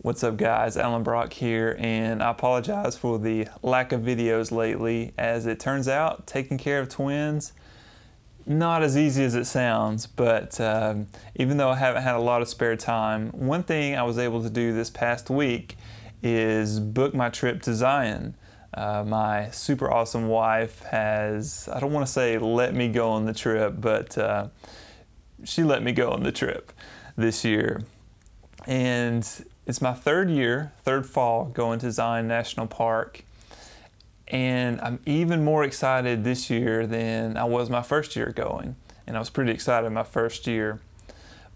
What's up guys, Alan Brock here and I apologize for the lack of videos lately. As it turns out, taking care of twins, not as easy as it sounds, but um, even though I haven't had a lot of spare time, one thing I was able to do this past week is book my trip to Zion. Uh, my super awesome wife has, I don't want to say let me go on the trip, but uh, she let me go on the trip this year. And it's my third year, third fall, going to Zion National Park. And I'm even more excited this year than I was my first year going. And I was pretty excited my first year.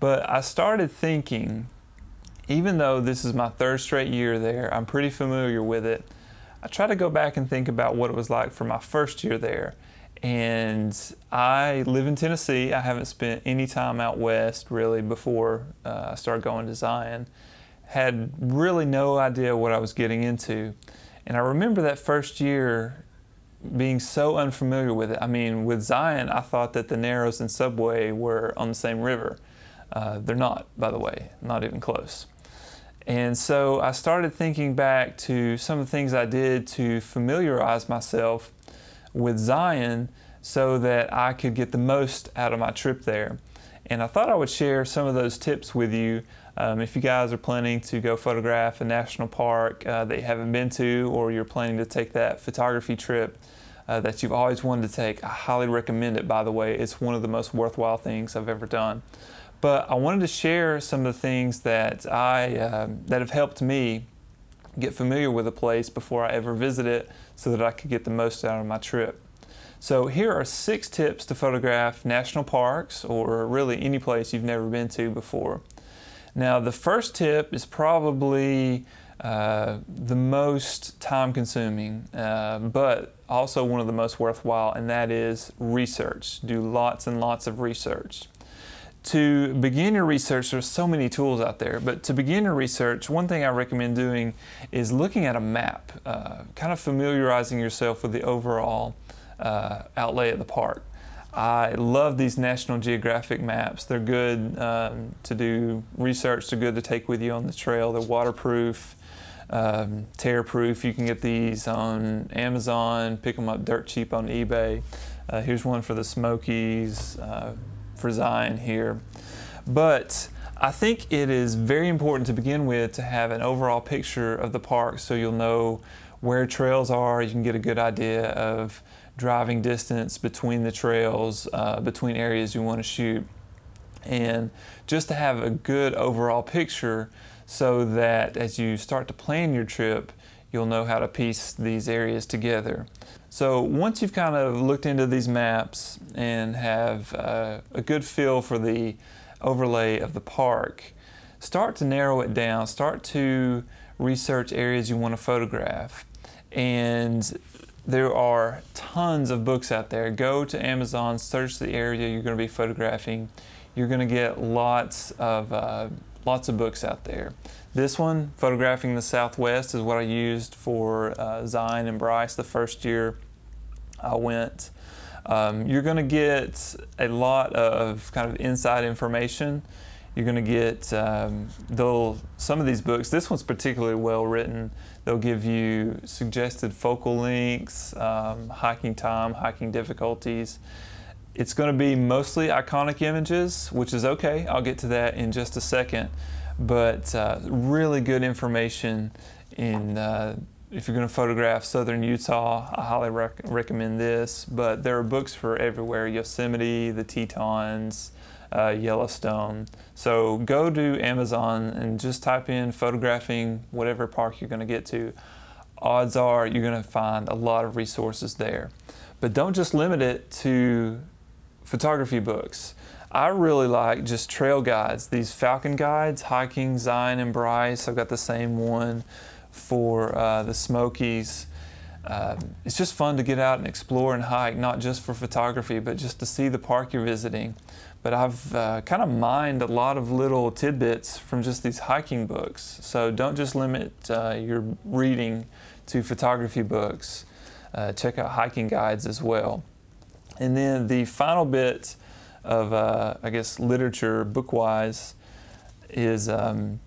But I started thinking, even though this is my third straight year there, I'm pretty familiar with it. I try to go back and think about what it was like for my first year there. And I live in Tennessee. I haven't spent any time out west really before uh, I started going to Zion had really no idea what I was getting into. And I remember that first year being so unfamiliar with it. I mean, with Zion, I thought that the Narrows and Subway were on the same river. Uh, they're not, by the way, not even close. And so I started thinking back to some of the things I did to familiarize myself with Zion so that I could get the most out of my trip there. And I thought I would share some of those tips with you um, if you guys are planning to go photograph a national park uh, that you haven't been to, or you're planning to take that photography trip uh, that you've always wanted to take, I highly recommend it, by the way. It's one of the most worthwhile things I've ever done. But I wanted to share some of the things that, I, uh, that have helped me get familiar with a place before I ever visit it so that I could get the most out of my trip. So here are six tips to photograph national parks or really any place you've never been to before. Now, the first tip is probably uh, the most time consuming, uh, but also one of the most worthwhile, and that is research. Do lots and lots of research. To begin your research, there's so many tools out there, but to begin your research, one thing I recommend doing is looking at a map, uh, kind of familiarizing yourself with the overall uh, outlay of the park. I love these National Geographic maps. They're good um, to do research. They're good to take with you on the trail. They're waterproof, um, tear proof. You can get these on Amazon, pick them up dirt cheap on eBay. Uh, here's one for the Smokies, uh, for Zion here. But I think it is very important to begin with to have an overall picture of the park so you'll know where trails are. You can get a good idea of driving distance between the trails, uh, between areas you want to shoot, and just to have a good overall picture so that as you start to plan your trip, you'll know how to piece these areas together. So once you've kind of looked into these maps and have uh, a good feel for the overlay of the park, start to narrow it down, start to research areas you want to photograph. And there are tons of books out there. Go to Amazon, search the area you're going to be photographing. You're going to get lots of uh, lots of books out there. This one, Photographing the Southwest, is what I used for uh, Zion and Bryce the first year I went. Um, you're going to get a lot of kind of inside information. You're going to get um, some of these books. This one's particularly well written. They'll give you suggested focal lengths, um, hiking time, hiking difficulties. It's going to be mostly iconic images, which is okay. I'll get to that in just a second. But uh, really good information in uh, if you're going to photograph southern Utah, I highly rec recommend this. But there are books for everywhere Yosemite, the Tetons, uh, Yellowstone. So go to Amazon and just type in photographing whatever park you're going to get to. Odds are you're going to find a lot of resources there. But don't just limit it to photography books. I really like just trail guides, these Falcon guides, hiking Zion and Bryce. I've got the same one for uh, the Smokies. Um, it's just fun to get out and explore and hike, not just for photography, but just to see the park you're visiting but I've uh, kind of mined a lot of little tidbits from just these hiking books. So don't just limit uh, your reading to photography books. Uh, check out hiking guides as well. And then the final bit of, uh, I guess, literature book-wise is um,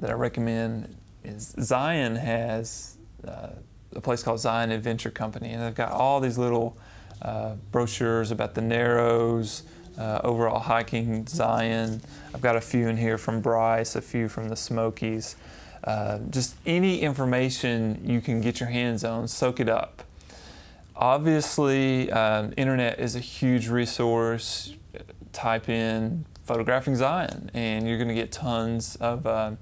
that I recommend is Zion has uh, a place called Zion Adventure Company, and they've got all these little uh, brochures about the Narrows, uh, overall hiking Zion. I've got a few in here from Bryce, a few from the Smokies. Uh, just any information you can get your hands on, soak it up. Obviously, um, internet is a huge resource. Type in photographing Zion, and you're going to get tons of uh,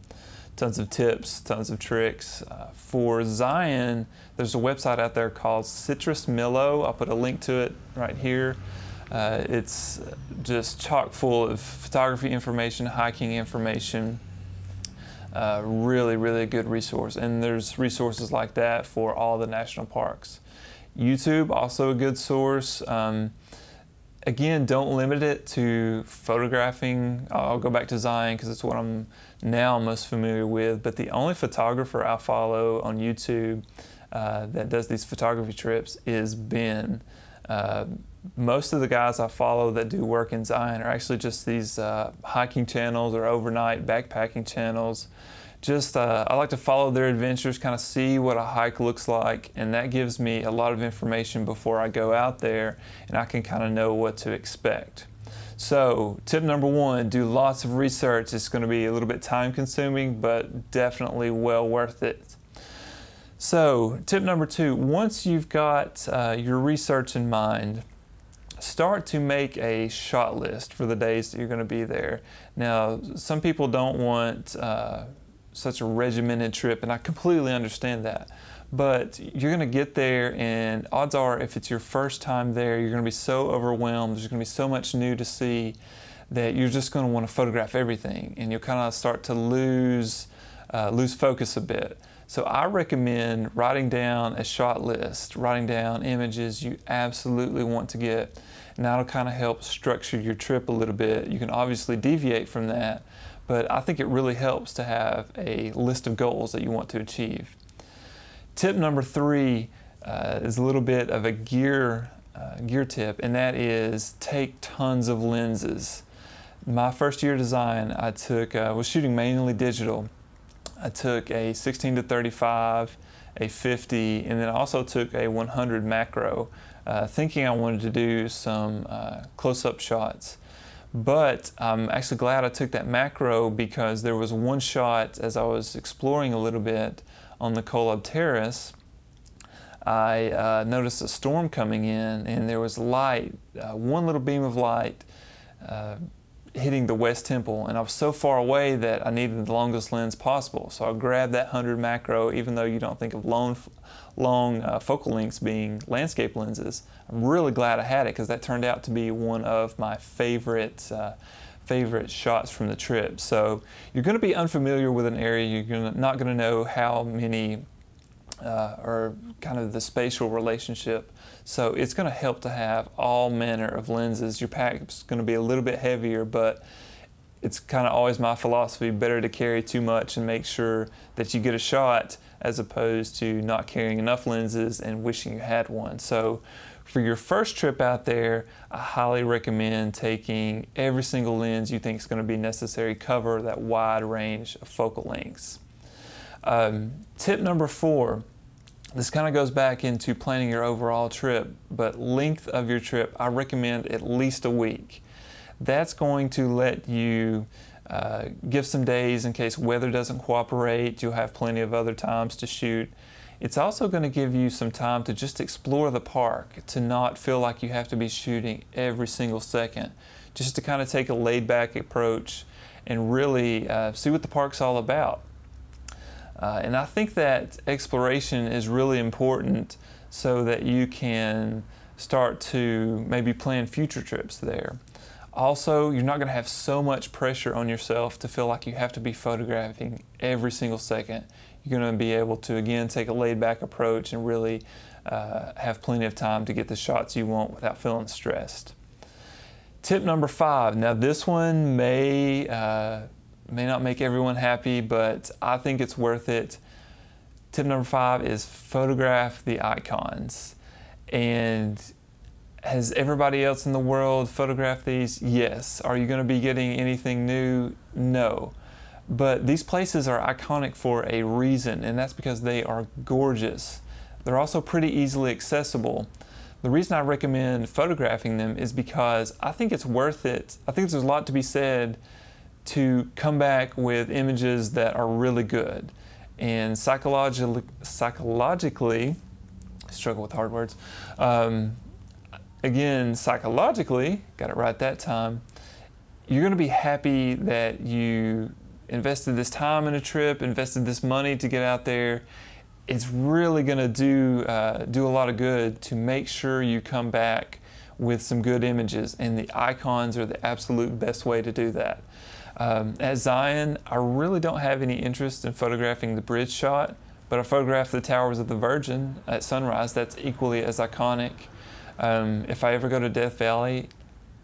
tons of tips, tons of tricks. Uh, for Zion, there's a website out there called Citrus Milo. I'll put a link to it right here. Uh, it's just chock full of photography information, hiking information. Uh, really, really good resource. And there's resources like that for all the national parks. YouTube, also a good source. Um, again, don't limit it to photographing. I'll go back to Zion because it's what I'm now most familiar with. But the only photographer I follow on YouTube uh, that does these photography trips is Ben. Uh, most of the guys I follow that do work in Zion are actually just these uh, hiking channels or overnight backpacking channels. Just uh, I like to follow their adventures, kind of see what a hike looks like, and that gives me a lot of information before I go out there, and I can kind of know what to expect. So, tip number one do lots of research. It's going to be a little bit time consuming, but definitely well worth it. So, tip number two once you've got uh, your research in mind, start to make a shot list for the days that you're going to be there. Now, some people don't want uh, such a regimented trip, and I completely understand that. But you're going to get there, and odds are, if it's your first time there, you're going to be so overwhelmed. There's going to be so much new to see that you're just going to want to photograph everything, and you'll kind of start to lose uh, lose focus a bit. So I recommend writing down a shot list, writing down images you absolutely want to get. And that'll kind of help structure your trip a little bit. You can obviously deviate from that, but I think it really helps to have a list of goals that you want to achieve. Tip number three uh, is a little bit of a gear, uh, gear tip, and that is take tons of lenses. My first year design, I took, uh, was shooting mainly digital, I took a 16 to 35, a 50, and then I also took a 100 macro, uh, thinking I wanted to do some uh, close-up shots. But I'm actually glad I took that macro because there was one shot as I was exploring a little bit on the Kolob Terrace. I uh, noticed a storm coming in and there was light, uh, one little beam of light uh, hitting the West Temple, and I was so far away that I needed the longest lens possible. So I grabbed that 100 macro, even though you don't think of long, long uh, focal lengths being landscape lenses. I'm really glad I had it because that turned out to be one of my favorite. Uh, favorite shots from the trip. So you're going to be unfamiliar with an area. You're not going to know how many uh, or kind of the spatial relationship so it's going to help to have all manner of lenses. Your pack's going to be a little bit heavier, but it's kind of always my philosophy better to carry too much and make sure that you get a shot as opposed to not carrying enough lenses and wishing you had one. So for your first trip out there, I highly recommend taking every single lens you think is going to be necessary, cover that wide range of focal lengths. Um, tip number four this kind of goes back into planning your overall trip, but length of your trip, I recommend at least a week. That's going to let you uh, give some days in case weather doesn't cooperate. You'll have plenty of other times to shoot. It's also going to give you some time to just explore the park, to not feel like you have to be shooting every single second, just to kind of take a laid back approach and really uh, see what the park's all about. Uh, and I think that exploration is really important so that you can start to maybe plan future trips there. Also, you're not going to have so much pressure on yourself to feel like you have to be photographing every single second. You're going to be able to, again, take a laid back approach and really uh, have plenty of time to get the shots you want without feeling stressed. Tip number five. Now, this one may uh, may not make everyone happy, but I think it's worth it. Tip number five is photograph the icons. And has everybody else in the world photographed these? Yes. Are you going to be getting anything new? No. But these places are iconic for a reason, and that's because they are gorgeous. They're also pretty easily accessible. The reason I recommend photographing them is because I think it's worth it. I think there's a lot to be said to come back with images that are really good. And psychologically, psychologically struggle with hard words. Um, again, psychologically, got it right that time, you're going to be happy that you invested this time in a trip, invested this money to get out there. It's really going to do uh, do a lot of good to make sure you come back with some good images, and the icons are the absolute best way to do that. Um, at Zion, I really don't have any interest in photographing the bridge shot, but I photographed the Towers of the Virgin at sunrise. That's equally as iconic. Um, if I ever go to Death Valley,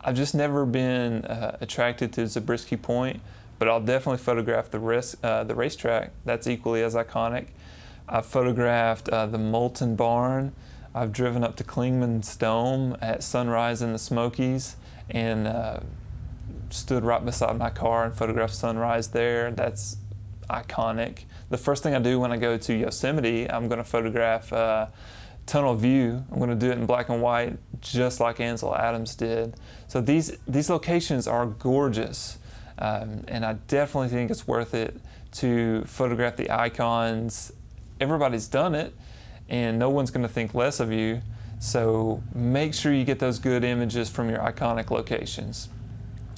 I've just never been uh, attracted to Zabriskie Point but I'll definitely photograph the, risk, uh, the racetrack. That's equally as iconic. I've photographed uh, the Moulton Barn. I've driven up to Clingman's Dome at sunrise in the Smokies and uh, stood right beside my car and photographed sunrise there. That's iconic. The first thing I do when I go to Yosemite, I'm going to photograph uh, tunnel view. I'm going to do it in black and white, just like Ansel Adams did. So these these locations are gorgeous. Um, and I definitely think it's worth it to photograph the icons. Everybody's done it, and no one's going to think less of you. So make sure you get those good images from your iconic locations.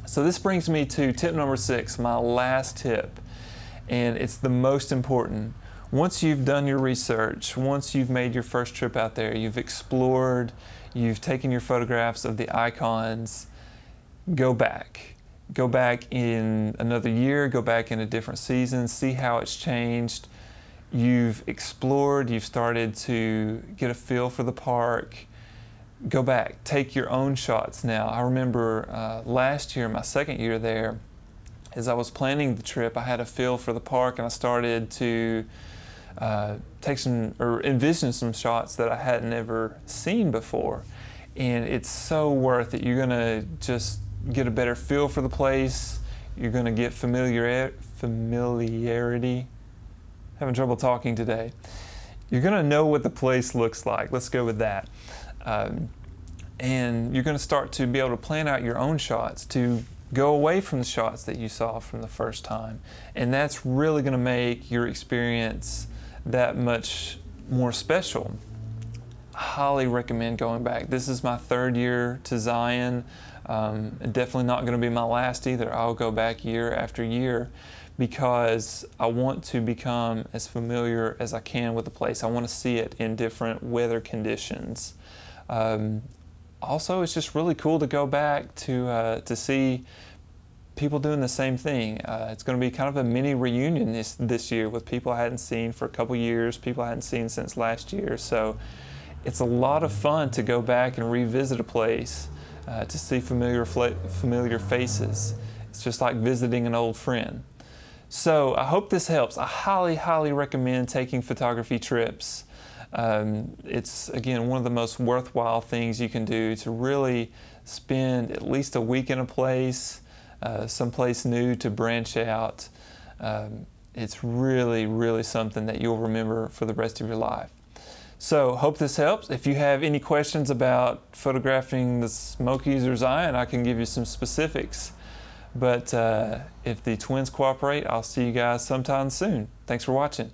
So this brings me to tip number six, my last tip, and it's the most important. Once you've done your research, once you've made your first trip out there, you've explored, you've taken your photographs of the icons, go back go back in another year, go back in a different season, see how it's changed. You've explored, you've started to get a feel for the park. Go back, take your own shots now. I remember uh, last year, my second year there, as I was planning the trip, I had a feel for the park and I started to uh, take some or envision some shots that I hadn't ever seen before. And it's so worth it. You're gonna just get a better feel for the place. You're going to get familiar, familiarity. Having trouble talking today. You're going to know what the place looks like. Let's go with that. Um, and you're going to start to be able to plan out your own shots to go away from the shots that you saw from the first time. And that's really going to make your experience that much more special. I highly recommend going back. This is my third year to Zion. Um, definitely not going to be my last either. I'll go back year after year because I want to become as familiar as I can with the place. I want to see it in different weather conditions. Um, also, it's just really cool to go back to uh, to see people doing the same thing. Uh, it's going to be kind of a mini reunion this this year with people I hadn't seen for a couple years, people I hadn't seen since last year. So it's a lot of fun to go back and revisit a place uh, to see familiar, familiar faces. It's just like visiting an old friend. So I hope this helps. I highly, highly recommend taking photography trips. Um, it's, again, one of the most worthwhile things you can do to really spend at least a week in a place, uh, someplace new to branch out. Um, it's really, really something that you'll remember for the rest of your life. So hope this helps. If you have any questions about photographing the Smokies or Zion, I can give you some specifics. But uh, if the twins cooperate, I'll see you guys sometime soon. Thanks for watching.